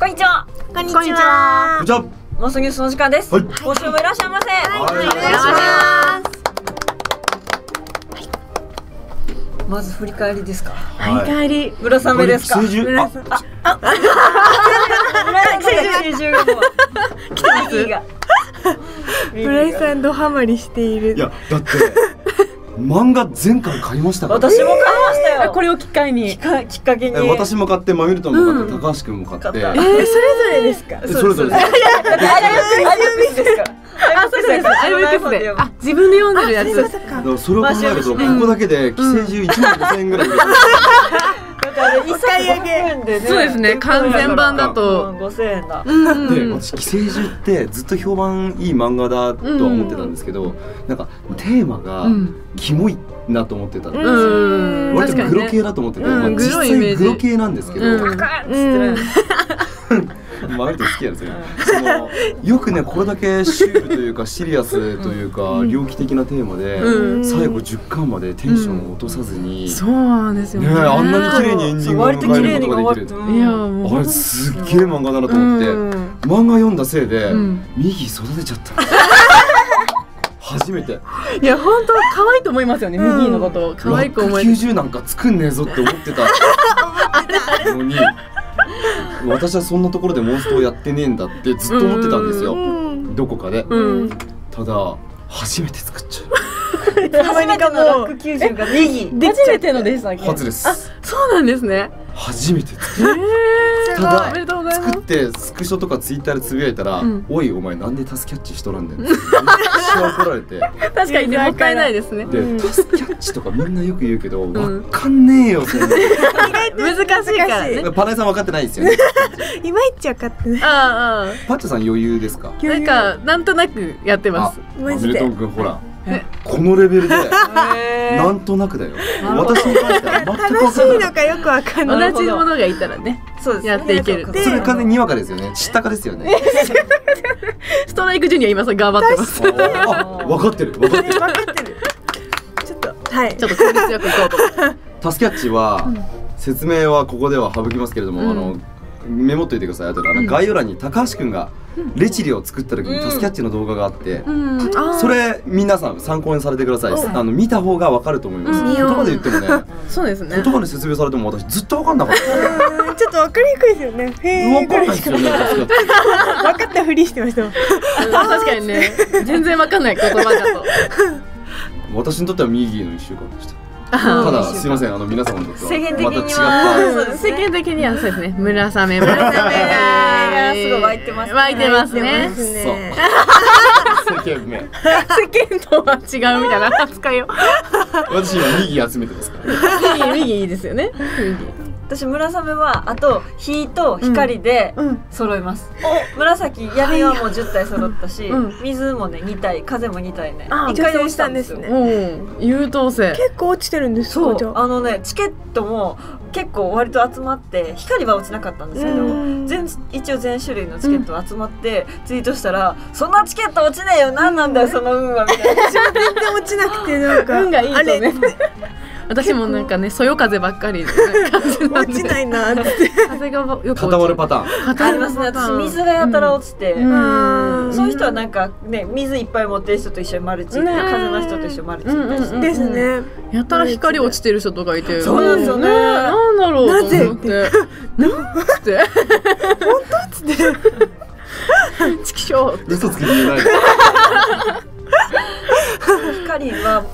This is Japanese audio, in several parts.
こんにちは。こんにこんにちは。じゃあモスニュースの時間です。はい今週もいらっしゃいませ。はいお願いします。まず振り返りですか？はい、帰り。村雨ですか？これ寄生獣あ村雨寄生獣がもう来てます。が。村井さんドハマりしているいやだって漫画全巻買いましたから私も買いましたよ。あこれを機会に。きっかけに。え私も買ってマミルトンも買って、高橋君も買って買ったえー、それぞれですか？えそれぞれです。あ、そうです。アイブックスで。あ、自分で読んでるやつ。そっかそれを考えるとここだけで寄生獣1万5000円ぐらい 一冊買い上げ500円でね。そうですね完全版だと五千円だ。で私寄生獣ってずっと評判いい漫画だとは思ってたんですけど、なんかテーマがうんキモいなと思ってたんですよ、うん。割と確かにね。グロ系だと思ってて、実際グロ系なんですけど、うんカ。マミルトン好きなんですよ、そのよくねこれだけシュールというかシリアスというか猟奇的なテーマで、うん。最後10巻までテンションを落とさずに、そうなんですよね。えあんなに綺麗にエンディングを迎えることができる。いや。あれすっげえ漫画だなと思って、うん。漫画読んだせいで、うん。ミギ育てちゃった。初めて。いや、本当可愛いと思いますよね。ミギーのことを。可愛く思えて。90なんか作んねえぞって思ってたのに 私はそんなところでモンストをやってねえんだってずっと思ってたんですよ、どこかで、うん。ただ初めて作っちゃ初めてのラック九十がネギ。初めてのでしたっけ。うはずですあ、そうなんですね。初めて作っええ。ただおめでとうございます作っ。てスクショとかツイッターでつぶやいたら「うんおいお前なんでタスキャッチしとらんねん」ってめっちゃ怒られて確かにね、もったいないですね。で、タスキャッチとかみんなよく言うけど、んわかんねえよ、そんな。難しいからね。パナイさん分かってないですよね。いまいち分かってないああ、パッチョさん余裕ですか？なんか、なんとなくやってます。マジでトン君ほらえ、このレベルで、なんとなくだよ。私に関しては全楽しい。いのかよくわかんない同じものがいたらね、そうですねやっていけるそれ完全ににわかですよね。知ったかですよね。ストライクジュニア今さ頑張ってます。ちょあ、分かってる、分かってる。分かってるちょっとはいっと効率よくいこうと。タスキャッチは、説明はここでは省きますけれども、うんあの。メモっといてください。後であの概要欄に高橋君がレチリを作った時にタスキャッチの動画があって。うん、あそれ皆さん参考にされてください。あの見た方がわかると思います。うん言葉で言ってもね、そうですね。言葉で説明されても私ずっとわかんなかった。うんちょっと分かりにくいですよねへわかんないですよね。分かったふりしてました確かにね、全然わかんない言葉だと。私にとっては右の一週間でした。あただすいませんあの皆様にとっては世間的また違っ世間的にはそうですね、村雨、村雨がすごい湧いてますね湧いてますね。世間名。世間とは違うみたいな扱いを。私今右集めてますから。右、右いいですよね。私村雨はあと火と光でうん。揃います、紫闇はもう10体揃ったし、うん。水もね2体風も2体ねあ一回で落ちたんですよ。女性おお、優等生。結構落ちてるんですそう。かじゃああのねチケットも結構割と集まって光は落ちなかったんですけどうん。全一応全種類のチケット集まってツイートしたら「そんなチケット落ちねえよ何なんだよその運は」みたいな。全然落ちなくてなんか 運がいいとね。私もなんかね、そよ風ばっかりな感じなんで。落ちないなって 風がよく固まるパターン。ありますね私水がやたら落ちて、うんうんそういう人はなんかね水いっぱい持ってる人と一緒にマルチね風の人と一緒にマルチですねやたら光落ちてる人とかいて。そうなんですよねなんだろうと思って。なぜなんって。本当つって。チキショー。嘘つきで言えない。光は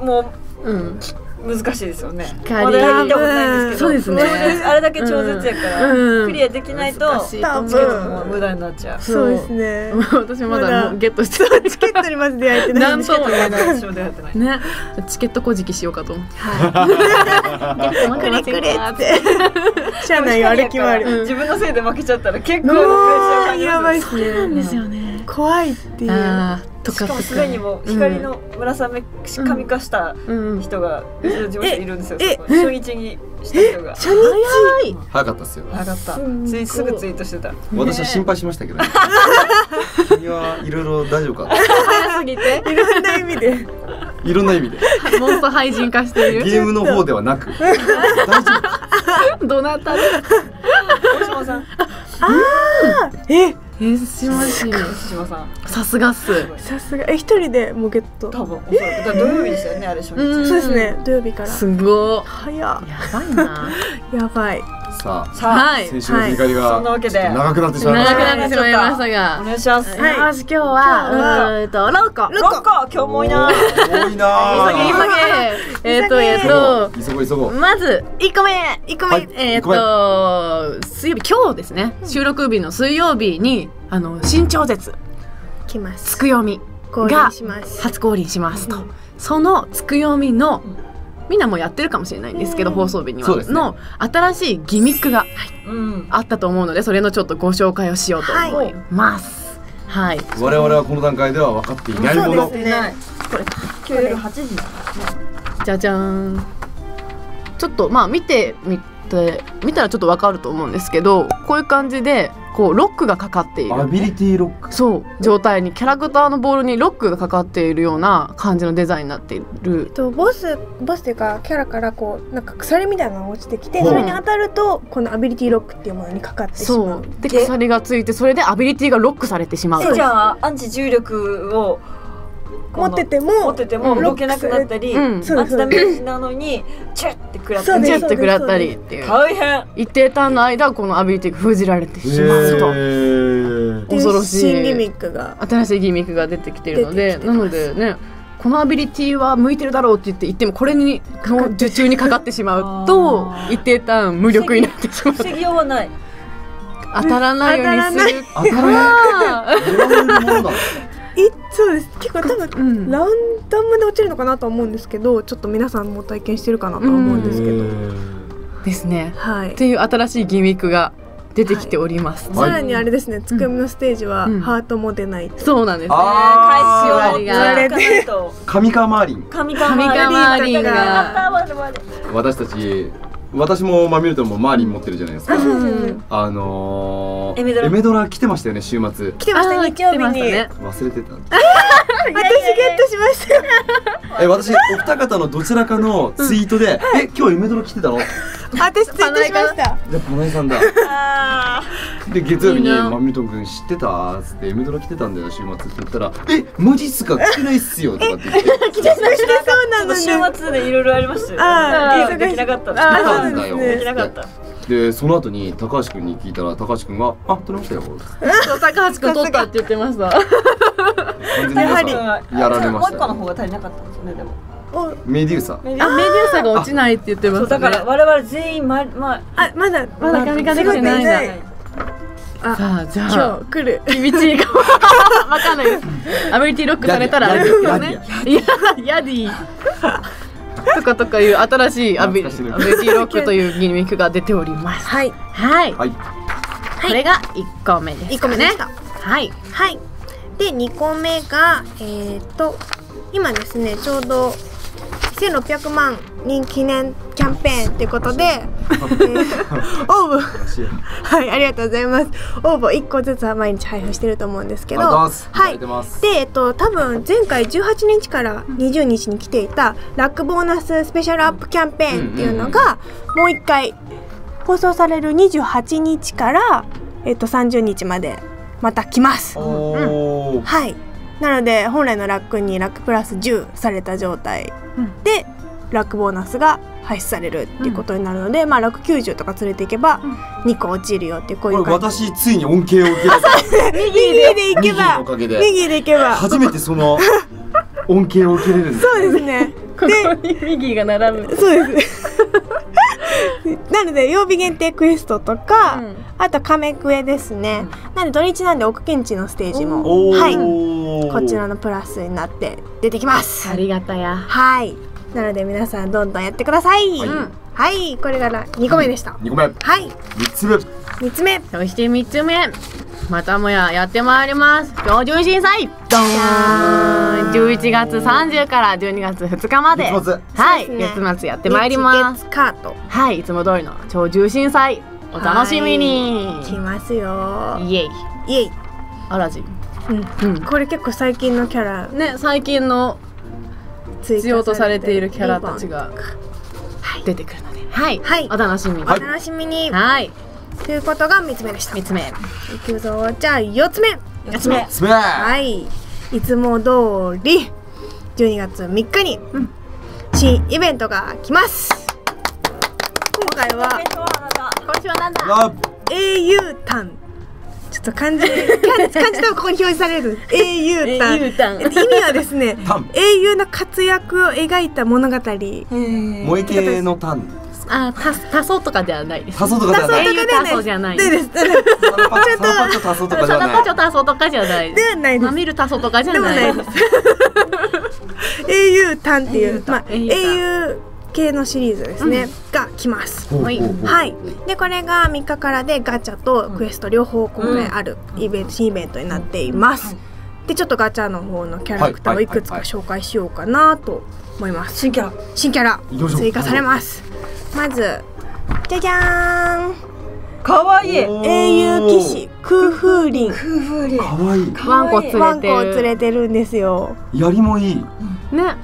もうん。う難しいですよね。光。まだやったことないんですけど。そうですね。あれだけ超絶やから、うん。クリアできないとチケットも無駄になっちゃう。そう。ですね。私まだゲットしてない。チケットにまず出会えてないなんとも言えない。私も出会ってないね、チケットこじきしようかと思って。くれくれって車内を歩き回る自分のせいで負けちゃったら結構なプレッシャーうわ感じやばいっますすねなんですよね。怖いっていうああ、とかしかもすでにもう光の村雨神化したうん。人がうちの事務所にいるんですよ初日にした人が初日？早い。早かったですよ。上がったついすぐツイートしてた私は心配しましたけどね。君はいろいろ大丈夫か？早すぎて。いろんな意味でいろんな意味で。モンスト廃人化している。ゲームの方ではなく。大丈夫か。どなた？で。大島さんええしまし島さん。さすがっす。さすが。え一人でもうゲット。多分おそらく。だから土曜日でしたよねあれ初日、うん。そうですね。土曜日から。すごっ。早っ。やばいな。やばいさあさあ、はい。先週の振り返りそが長くなってしまいましたね長くなってしまいましたが。お願い。します、はい。今日はうーんとロッコ。ロッコ。今日も多いな。多いな。急げ急ーげ。えっとえっと急ごう急ごう。まず1個目。1個目、はい。えーっと水曜日今日ですね。収録日の水曜日にあの新超絶。来ます。つくよみ降臨します。初降臨しますと、そのつくよみのみんなもうやってるかもしれないんですけど、放送日には、ね。の新しいギミックがうん。あったと思うのでそれのちょっとご紹介をしようと思います。はい、我々はこの段階では分かっていないもの。そうですね。これ今日夜8時じゃじゃーん。ちょっとまあ見てみて見たらちょっとわかると思うんですけどこういう感じでこうロックがかかっている。アビリティロック。そう。状態にキャラクターのボールにロックがかかっているような感じのデザインになっている。とボスボスっていうかキャラからこうなんか鎖みたいなのが落ちてきてうんそれに当たるとこのアビリティロックっていうものにかかってしまそう。うで鎖がついてそれでアビリティがロックされてしまうえじゃあアンチ重力を持ってても持っててもうん動けなくなったり、うんそうですアンチダメなのにチュッて食らったそうですチュッて食らったり。っていう大変。一定ターンの間このアビリティが封じられてしまうと。恐ろしい新ギミックが新しいギミックが出てきているのでなのでねこのアビリティは向いてるだろうって言って言ってもこれにの受注にかかってしまうと一定ターン無力になってしまう。防ぎようはない。当たらないようにする当たらか狙われるものだいそうです。結構多分ら、うん、ランダムで落ちるのかなとは思うんですけどちょっと皆さんも体験してるかなとは思うんですけど、ですね。はい。っていう新しいギミックが出てきております、はい。さらにあれですねつくよみのステージはうん。ハートも出ないと、そうなんですね。あ返しをやらないと神川マーリン。神神川マーリンが。私たち私もマミルトンもマーリン持ってるじゃないですか、うんあのー、エメドラ。来てましたよね週末。来てました日曜日に、忘れてた。私ゲットしました。よえ私お二方のどちらかのツイートで「え今日エメドラ来てたの?」じ私ツイートしました。ゃあパナイさんだ。あで月曜日にいいな。マミルトン君知ってた?」っつって「エメドラ来てたんだよ週末」って言ったら「えマジっすか来てないっすよ」とかって言って。来てそうなの週末でいろいろありましたよ。あーできなかったあー来たんだよそうですね。できなかった。でその後に高橋君に聞いたら高橋君が「あ撮れましたよ」そう高橋君取ったって言ってました。完全に皆さんやられましたもう一個の方が足りなかったんですよねでも。おメデューサあメデューサが落ちないって言ってまそうしたね。だから我々全員ままあまだまだ神ができてないんだ。あさあじゃ今あ日来る。厳しいかも。わかんないです。アビリティロックされたらあれですけどねいやヤディ。とかとかいう新しいアビアビリティロックというギミックが出ております。はい。はい、はい。これが一個目です1個目でした。はい。はい。で2個目がえっ、と今ですねちょうど1600万人記念キャンペーンということで、え ー応募はいありがとうございます。応募1個ずつは毎日配布してると思うんですけど。はい。でえっと多分前回18日から20日に来ていたラックボーナススペシャルアップキャンペーンっていうのがもう一回放送される28日から、えっと、30日までまた来ます。おー。はいなので本来のラックにラックプラス10された状態で、ラックボーナスが廃止されるっていうことになるので、まあラック90とか連れていけば2個落ちるよっていうこういこれう感じ。私ついに恩恵を受ける 右でいけば。おかげで。右でいけば。初めてその 恩恵を受けれるんですそうですね。ここに右が並ぶ。そうです。なので曜日限定クエストとか、うん。あとカメクエですね。なので土日なんで奥県地のステージもはい。こちらのプラスになって出てきます。ありがたや。はい。なので皆さんどんどんやってください。はい。はい、これが2個目でした。2個目。はい、3つ目。3つ目。そして3つ目？またもややってまいります。標準震災ドーン11月30から12月2日まで。はい、月末やってまいります。日月カートはい。いつも通りの超重震災お楽しみに、来ますよ。イエイ。イエイ。アラジン。うん。うん。これ結構最近のキャラ。ね最近の必要とされているキャラたちが出てくるので。はい、はい。お楽しみに。お楽しみに。はいということが3つ目でした三つ目いくぞ。じゃあ4つ目。四つ目。つめはい。いつも通り12月3日に新イベントが来ます。今回は今週はなんだあ英雄譚。ちょっと漢字漢字漢字でもここに表示される。英雄譚。英雄譚。えっと意味はですね譚。英雄の活躍を描いた物語。萌え系のタンあた多層とかではないです。多層とかではない。英雄多層じゃない。でです。でサラパッチサラパッチ多層とかそではない。んなパチョ多層とかじゃない。ではないです。まみる多層とかじゃでもなない。いです英雄譚っていうまあ英英雄系のシリーズですね、が来ます。はい、でこれが3日からでガチャとクエスト両方今回あるイベント、新イベントになっています、でちょっとガチャの方のキャラクターをいくつか紹介しようかなと思います、新キャラ。新キャラ。追加されます。まずじゃじゃーん。かわいい。英雄騎士空風林夫婦でかわいい。ワンコ連れてる。ワンコを連れてるんですよ。槍もいい。ね。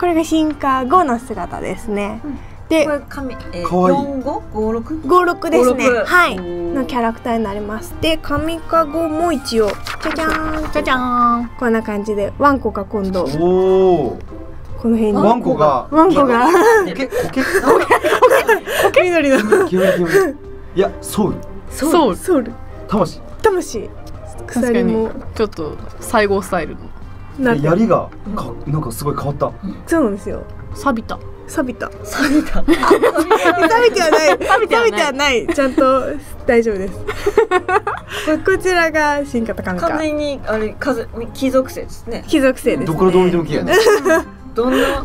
これが進化後の姿ですね、でこれ紙えかわいい。四五五六？56ですね。56はい。おー。のキャラクターになります。で神かごも一応じゃじゃーんじゃじゃーんこんな感じでワンコが今度。おおこの辺に。ワンコが。ワンコが。コケ？コケ？緑の清め清めいやソウルそうソウル魂魂鎖もちょっと西郷スタイルの槍がかなんかすごい変わったそうなんですよ錆びた錆びた。錆びた。錆びてはない。錆びてはない。ちゃんと大丈夫です。こ こちらが新型カミカ完全にあれ風貴族性ですね。貴族性です、ね、どこどう見てもやね どんな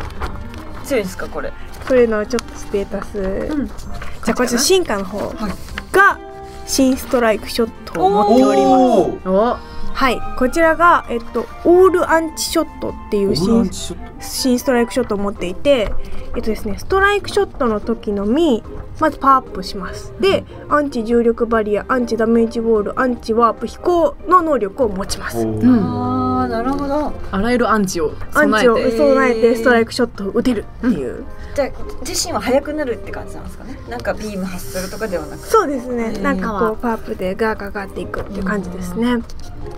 強いですかこれ？これのちょっとステータス、ん。じゃあこっちの進化の方はい。が新ストライクショットを持っておりますはいこちらが、えっと、オールアンチショットっていう新新ストライクショットを持っていてえっとですねストライクショットの時のみまずパワーアップします。でアンチ重力バリアアンチダメージウォールアンチワープ飛行の能力を持ちます。おうん。ーああなるほど。あらゆるアンチをアンチを備えて備えてストライクショットを打てるっていう、じゃあ自身は速くなるって感じなんですかね？なんかビーム発するとかではなく。そうですね。なんかこうパワーアップでガーガーガーっていくっていう感じですね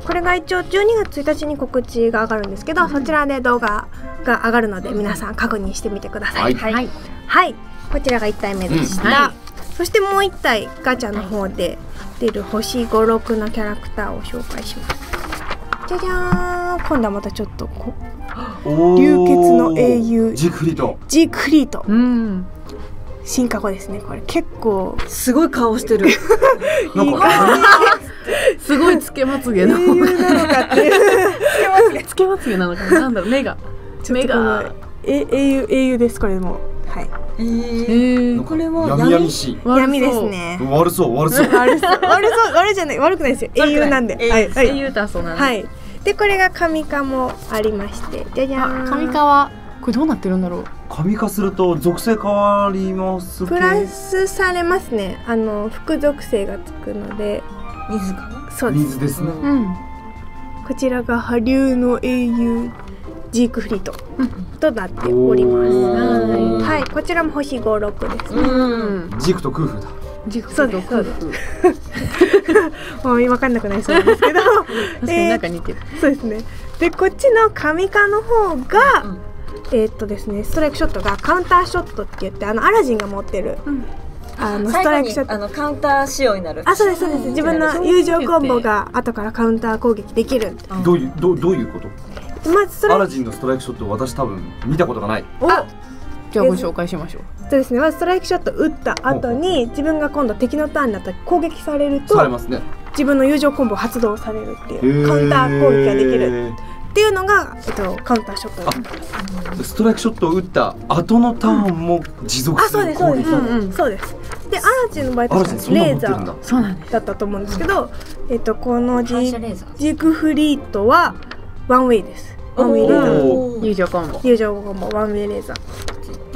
これが一応12月1日に告知が上がるんですけどそちらで動画が上がるので皆さん確認してみてください。はい。はい。はい、こちらが1体目でした、うん。はい。そしてもう1体ガチャの方で出る星56のキャラクターを紹介します。じゃじゃーん。今度はまたちょっとこ流血の英雄。ジークフリート。ジークフリート。うん進化後ですねこれ。結構。すごい顔してる。すごいつけまつげなの。かっていう。つけまつげなのかな。なんだろう目が。目が。え英雄英雄ですこれも。はい。ええー、ー。これは闇？闇しい。闇ですね。悪そう悪そう。悪そう悪そう悪じゃない。悪くないですよ。英雄なんで。英雄。はいはい。英雄だそうなんではい。でこれが神化もありましてじゃじゃーん。あ上川これどうなってるんだろう？神化すると属性変わりますけプラスされますね。あの副属性がつくので。水かなそうです水ですね。うん。こちらが波竜の英雄ジークフリートとなっております。はい。こちらも星56ですね。うん。ジークとクーフだ。ジクそうですそうです。確 もう分かんなくなりそうなんですけど。かになんか似てる。そうですね。でこっちの神化の方が、うんえーっとですねストライクショットがカウンターショットって言ってあのアラジンが持ってる、うん。あのストライクショット。あのカウンター仕様になる。あそうですそうです。自分の友情コンボが後からカウンター攻撃できる。どういうどうどういうこと？まずアラジンのストライクショット私多分見たことがない。おじゃあご紹介しましょう。そうですねまずストライクショット打った後に自分が今度敵のターンになったら攻撃されるとされますね。自分の友情コンボ発動されるっていうカウンター攻撃ができるへっていうのが、えっと、カウンターショット。ーストライクショットを打った後のターンも持続あするそうですそうです、うんうんそうです。でアラジンの場合アラジンそんなのレーザ持ってるんだ。ーそうなんです。だったと思うんですけど、えっと、このジジグフリートはワンウェイです。ワンウェイレーザー。お友情コンボ。友情コンボワンウェイレーザー。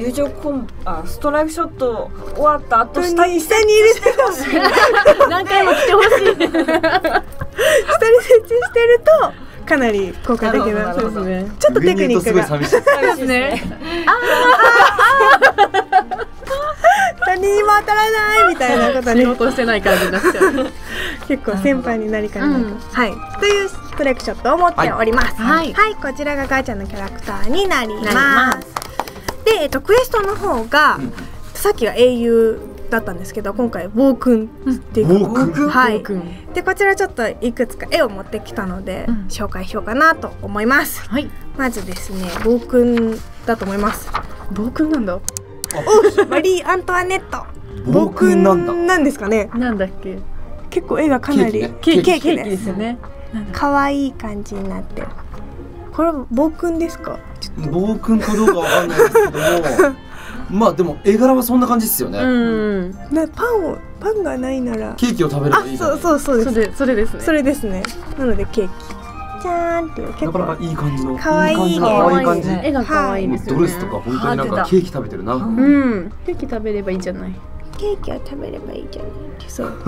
友情コンあストライクショット終わった後下に下に入れてほしい。何回も来てほしい。下に設置して るとかなり効果的ななるほどねちょっとテクニックが上に言うとすごい寂しい。そうですね。ね下ににも当たらないみたいなことで仕事してない感じになっちゃう。結構先輩になりかねないうん。はい。というトレクショットを持っております。はい。こちらがガチャのキャラクターになります。なります。で、えっと、クエストの方が、うん。さっきが英雄だったんですけど今回暴君っていうはい。でこちらちょっといくつか絵を持ってきたので、うん。紹介しようかなと思います。はい。まずですね暴君だと思います。暴君なんだ。おマリー・アントワネット。暴君なんだ。なんですかね。なんだっけ？結構絵がかなりケーキです。よね。可愛い感じになってる。これ暴君ですか？暴君かどうかわかんないですけども まあでも絵柄はそんな感じですよね、うん。なパンをパンがないなら。ケーキを食べれあばいいそうそうそうです。それそれですね。それですね。なのでケーキ。じゃーんって。いう結構なかなかいい感じの可愛い感じの絵可愛い感じ、ね絵が可愛いですよね。ドレスとか本当になんかケーキ食べてるな、うん。ケーキ食べればいいんじゃない？ケーキを食べればいいじゃない？そう。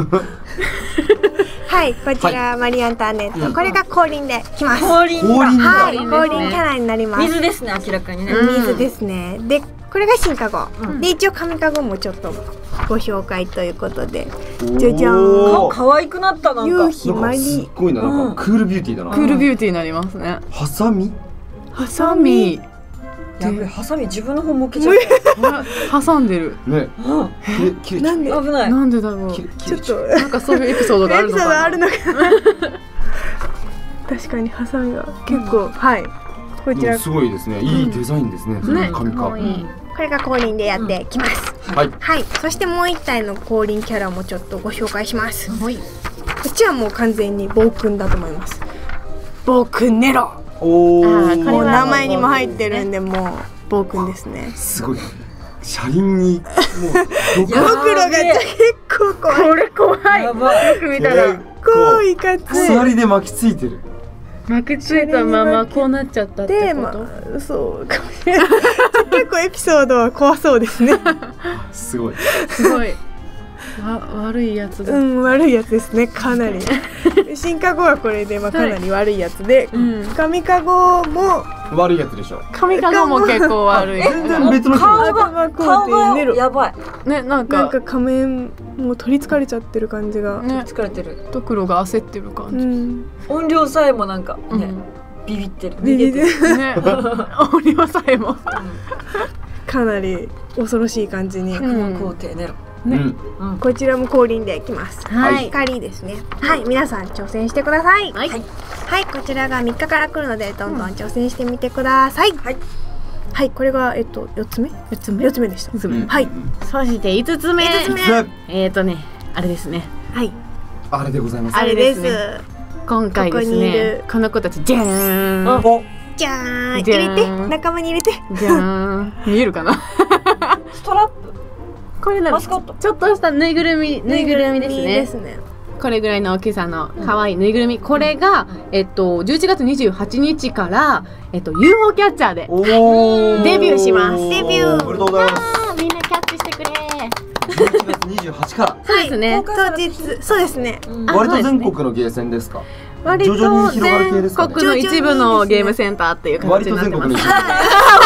はいこちら、マリアンターネット、うん。これが降臨できます。降臨降臨だ。はい降臨ですね。降臨キャラになります。水ですね明らかにね、うん水ですね。でこれが新カゴ、うん。で一応紙カゴもちょっとご紹介ということで。じゃじゃー顔可愛くなったなんか。すごいななんうん。かクールビューティーだな、クールビューティーになりますね。ハサミ？ハハサミ。やべえハサミ自分の方向けちゃっ挟んでる。ね。た、う。なんで？危ない。なんでだろう。ちょっと。なんかそういうエピソードがあエピソードるのかな。あるのか確かにハサミが結構、はい。こちら。すごいですね。いいデザインですね、そのね紙か可愛いこれが降臨でやってきます、はい。はい。そしてもう一体の降臨キャラもちょっとご紹介します。はい。こっちはもう完全に暴君だと思います。暴君ネロ。おー。あーこれはもう名前にも入ってるんでもう暴君ですね。すごい。車輪にもうドクロが結構怖い。これ怖いやば。いよく見たら結構いかつい。鎖で巻きついてる巻きついたままこうなっちゃったってこと？あ、そうかもしれない。結構エピソードは怖そうですね。すごい。すごい。わ悪いやつだ。うん悪いやつですね。かなり。新カゴはこれで、まあ、かなり悪いやつで、うん。紙カゴも悪いやつでしょ。髪かごも結構悪い。全然別の人。顔頭がこう顔がやばい。ねなんか。なんか仮面もう取りつかれちゃってる感じが、ね。疲れてる。ドクロが焦ってるう感じ。ん。音量さえもなんかね、うん。ビビってる。ビビって逃げてる。ねオリオさえも。かなり恐ろしい感じに、うん皇帝ネロうん。うん。こちらも降臨できます。はい。光ですね。はい皆さん挑戦してください。はい。はい、こちらが3日から来るのでどんどん挑戦してみてください、はい。はいこれがえっと4つ目？4つ目。4つ目でした。うん。はい。そして5つ目。五つ目。でえーとねあれですね。はい。あれでございます。あれです。今回ですここにいる。ねこの子たちじゃーんじゃーん入れて。仲間に入れて。じゃーん見えるかな？ストラップこれなんマスコット。ちょっとしたぬいぐるみぬいぐるみですね。ですね。これぐらいの大きさの可愛いぬいぐるみ、これが、えっと、11月28日から、えっと、UFO キャッチャーでデビューします。デビュー。おめでとうございます。みんなキャッチしてくれ。11月28から。そうですね、当日。そうですね。うんあ割と全国のゲーセンですか？割と徐々に広がる系ですかね？全国の一部のゲームセンターっていう形割とになってます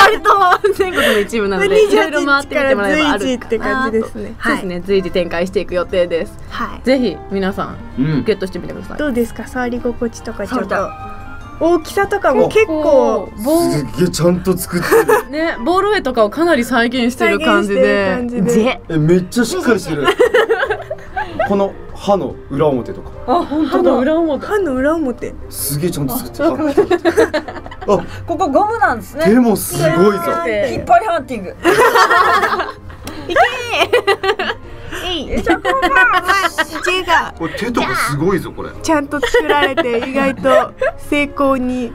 割と全国の一部なのでいろいろ回ってみてもらえばあるって感じですね。そうですね随時展開していく予定です。はい。ぜひ皆さんうん。ゲットしてみてください。どうですか？触り心地とかちょっと。触大きさとかも結構ボすっげえちゃんと作ってる。ねボール絵とかをかなり再現してる感じ再で現してる感じで。えめっちゃしっかりしてる。この歯の裏表とか。あ本歯の裏表。歯の裏表。すげえちゃんと作ってるあ ここゴムなんですね。手もすごいぞ。で引っ張りハンティング。えいジェが。これ手とかすごいぞこれ。ちゃんと作られて意外と成功に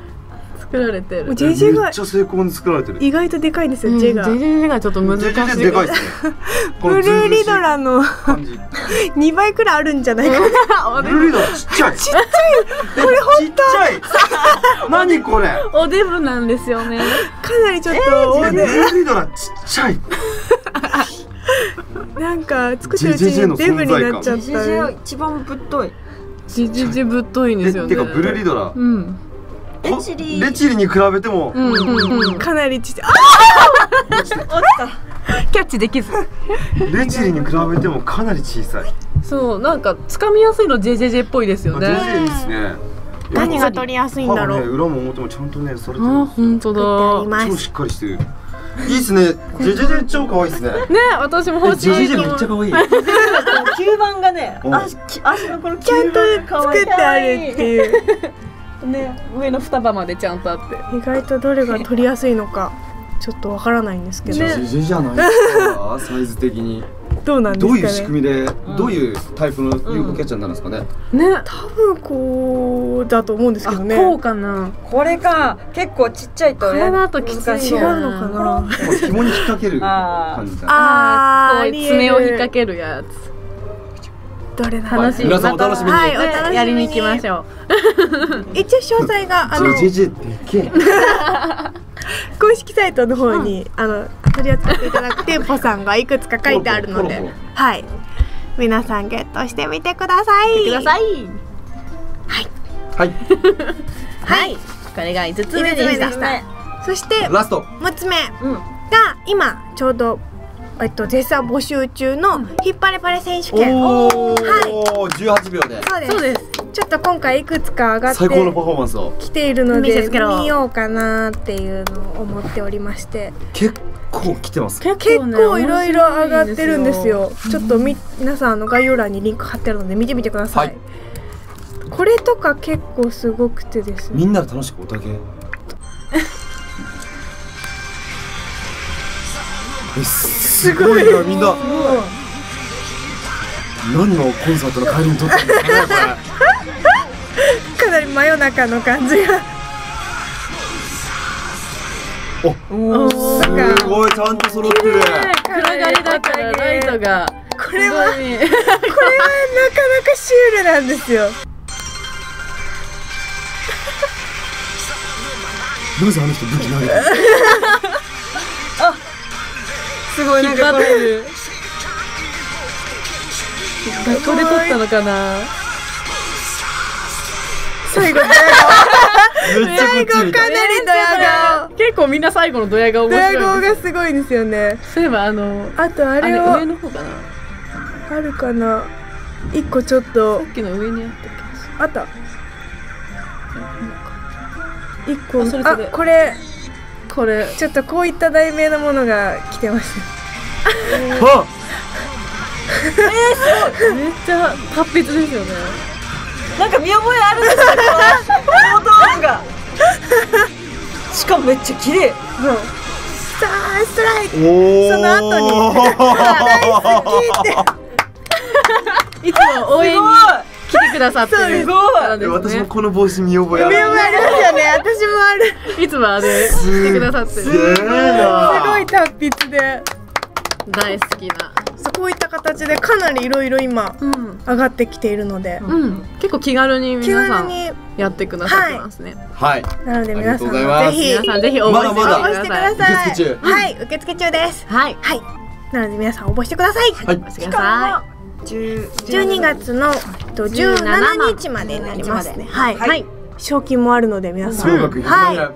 作られてる。もう JJ がめっちゃ成功に作られてる。意外とでかいんですよ、うん J が。JJ がちょっと難しい。でかいですね。こブのルーリドラの感じ2倍くらいあるんじゃないかなブルーリドラちっちゃいちっちゃいこれ本当ちっちゃい何これおデブなんですよねかなりちょっと大ブルで、ーリドラちっちゃいなんか作ってるうちにデブになっちゃった JJ は一番ぶっといじじじぶっといんですよねえてかブルーリドラうんレチリレチリに比べても。うんうんうん。かなりちっちゃい。落ちた。キャッチできず。レチリに比べてもかなり小さい。そうなんか掴みやすいの JJJ っぽいですよね。全然いいですね。何が取りやすいんだろう。裏も表もちゃんとねされてるあ本当だ。超しっかりしてる。いいっすね。ジェジェジェ超可愛いっすね。ね私も欲しい。ジェジェジェめっちゃ可愛い 吸盤がねうん。足き足のこの吸盤作ってあるっていうね上の双葉までちゃんとあって。意外とどれが取りやすいのかちょっとわからないんですけど、ジェジェジェじゃないですかサイズ的に。どうなんですかね。どういう仕組みでどういうタイプの UFO キャッチャーになるんですかね。ね。多分こうだと思うんですけあどね。こうかな。これか結構ちっちゃいとねこれだときつい違うのかな。もう紐に引っ掛ける感じだあーこういう爪を引っ掛けるやつどれだ楽しい皆さんお楽しみに。はいお楽しみに。やりに行きましょ一応詳細があの 公式サイトの方に、あの取り扱っていただく店舗さんがいくつか書いてあるので。はい。皆さんゲットしてみてください。うください。はい。はい。これが5つ目でした。五つ目でそしてラスト。6つ目うん。が今ちょうどえっと絶賛募集中のヒッパレパレ選手権。おおは18秒で。そうです。そうです。ちょっと今回いくつか上がって最高のパフォーマンスを。きているので見ようかなっていうのを思っておりまして。結構来てます。結構いろいろ上がってるんですよ。ちょっとみ皆さんあの概要欄にリンク貼ってあるので見てみてください、はい。これとか結構すごくてですね。みんなで楽しくおたけ。えすごい。なみんな。何のコンサートの帰りに撮ったんですかねこかなり真夜中の感じが。れおすごいちゃんと揃ってる。暗がりだからライトが。これはこれはなかなかシュールなんですよ。なぜあの人武器投げたの？すごいなんかこれ学校で撮ったのかな？最後めっちゃこっち見たかなりドヤ顔結構みんな最後のドヤ顔ドヤ顔がすごいですよね。そういえばあのあとああれれは上の方かな？あるかな？一個ちょっと。さっきの上にあったあった。一個。あこれ。るこれちょっとこういった題名のものが来てます。あ めっちゃ達筆ですよね。なんか見覚えあるんですよこの道具が。しかもめっちゃ綺麗。そう。スターストライク。その後に。いつも応援にくださってる。そうですからです私もねこの帽子見覚えある。見覚えありますよね私もあるいつもあれ来てくださってするすごい達筆で。大好きな。そうこういった形でかなりいろいろ今うん、上がってきているので、うん、結構気軽に気皆さんやってくださってますね、はい。なので皆さんぜひ皆さんぜひ応募してくだい。さい。受付中。はい。受付中です。はい。はい。なので皆さん応募してください。はい。応募してくださ12月のえっと17日までになりますね。はい、はい。賞金もあるので皆さん。総額100万円は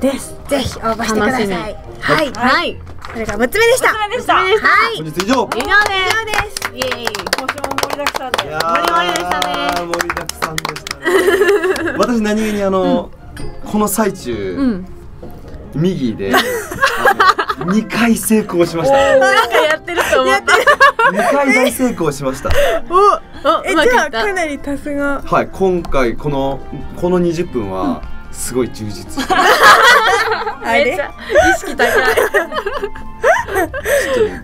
です。ぜひ応募してください。楽しみはい。い。はい。それが6つ目でした。でした。はい。本日以上。以上以上です。イエーイ。今週も盛りだくさんで。盛り盛りでしたね。盛りだくさんでしたね。私何気にあの、この最中、うん。右であの2回成功しました。なんかやってると思った。2回大成功しました。おおえじゃあかなりタスが。はい今回このこの20分はすごい充実 あれ？めっちゃ意識高い。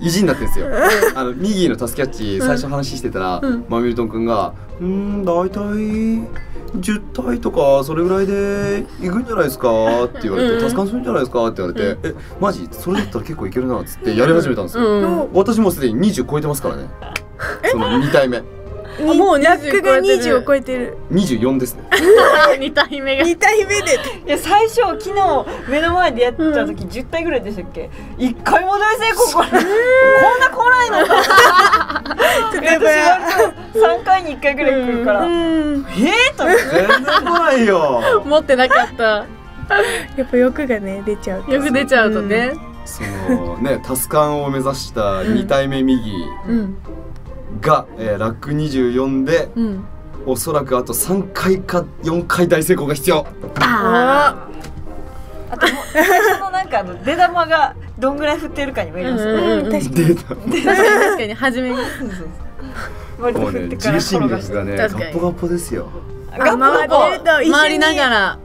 意地になってるんですよ。あの右のタスキャッチ最初話してたら、うん。マミルトン君が「うーん大体10体とかそれぐらいでいくんじゃないですか?」って言われて「うんタスカンするんじゃないですか?」って言われて「えマジ？それだったら結構いけるな」っつってやり始めたんですよ、うん。私もうすでに20超えてますからね。その2体目。にもうラックが20 20を超えてる。24ですね。二体目が。2体目で。いや最初昨日目の前でやった時10体ぐらいでしたっけ？一回戻り成功これこんな来ないの？私割と3回に1回ぐらい来るから、うん。えーと思って。全然来ないよ。持ってなかった。やっぱ欲がね出ちゃうと。よく出ちゃうとね、そのねタスカンを目指した2体目右うんが、えーラック24でうん。おそらくあと3回か4回大成功が必要。ああともう最初のなんかあの出玉がどんぐらい振ってるかにもよります。ね、うんうんうん。確かに確かに初めに。もうね振ってから重心転がして力がねガッポガッポですよ。あ回ってると一緒に回りながら。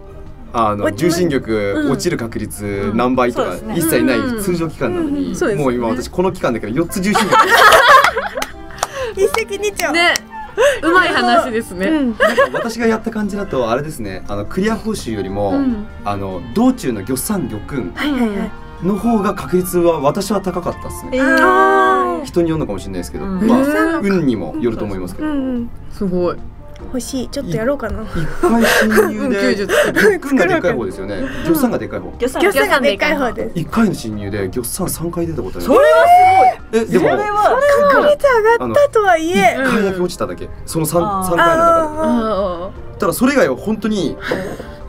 あの落ち重心力、うん。落ちる確率何倍とか一切ないうん通常期間なのに、もう今私この期間だけど4つ重心力一石二鳥。ね。うまい話ですね。うん。私がやった感じだとあれですね。あのクリア報酬よりも、うん。あの道中の魚山魚群はいはいはい。の方が確率は私は高かったですね。えあ人によるのかもしれないですけど、うん。まあ運にもよると思いますけど、うんうん。すごい欲しい。ちょっとやろうかな。一回侵入うんで90作魚群がでっかい方ですよね。魚山がでっかい方。魚さん魚さんがでっかい方です。一回の侵入で魚山三回出たことありそれますはえでもすごいそれは。確率上がったとはいえ。うん一回だけ落ちただけ。その三三回の中で。ああただそれ以外は本当に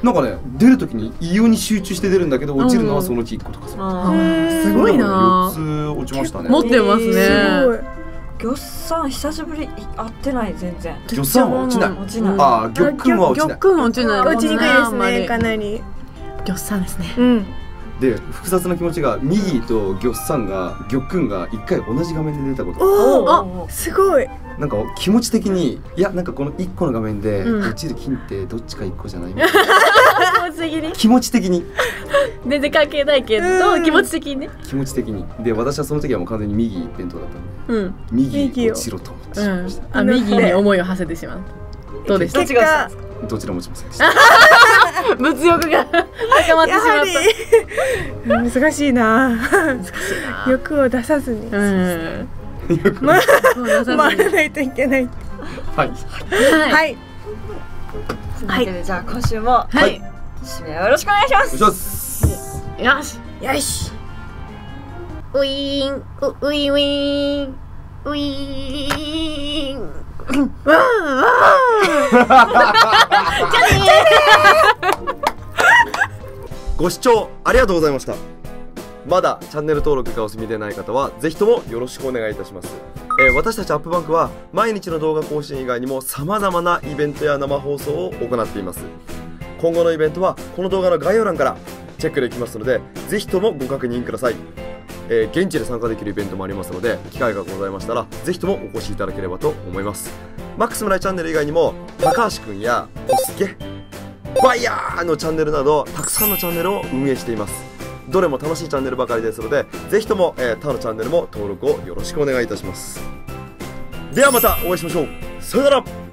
なんかね出る時に異様に集中して出るんだけど落ちるのはそのうち1個とかさ、ああーすごいな。4つ落ちましたね。持ってますーすねごい魚さん久しぶりい会ってない全然。魚山は落ちない。落ちない。ああ魚群は落ちない。魚くん落ちない。落ちにくいですねかなり。魚さんですね。うん。で複雑な気持ちが右と魚山が魚群が1回同じ画面で出たことおおすごい。なんか気持ち的にいやなんかこの1個の画面でうん。落ちる金ってどっちか1個じゃない。みたいな気持ち的に。気持ち的に全然関係ないけうんど気持ち的にね。気持ち的に。で私はその時はもう完全に右一辺倒だったんでうん。右落ちろと思ってうんしまいました、あ右に思いを馳せてしまう。どうでした？どっちが？落ちたんですかどちらも落ちませんでした。物欲が高まってしまっり難しいな。た欲を出さずに。うん。まそう出さずに。回らないといけない。はい。はい。はい。といじゃあ今週もはい。締めをよろしくお願いします。お願いしますよし。よし。ウィーン。ウウィーン。ウィーン。ウィーンわー。わご視聴ありがとうございました。まだチャンネル登録がお済みでない方はぜひともよろしくお願いいたします、えー私たちアップバンクは毎日の動画更新以外にも様々なイベントや生放送を行っています。今後のイベントはこの動画の概要欄からチェックできますのでぜひともご確認ください、えー現地で参加できるイベントもありますので機会がございましたらぜひともお越しいただければと思います。マックス村井チャンネル以外にも高橋くんやホスケバイヤーのチャンネルなどたくさんのチャンネルを運営しています。どれも楽しいチャンネルばかりですのでぜひとも、えー他のチャンネルも登録をよろしくお願いいたします。ではまたお会いしましょう。さよなら。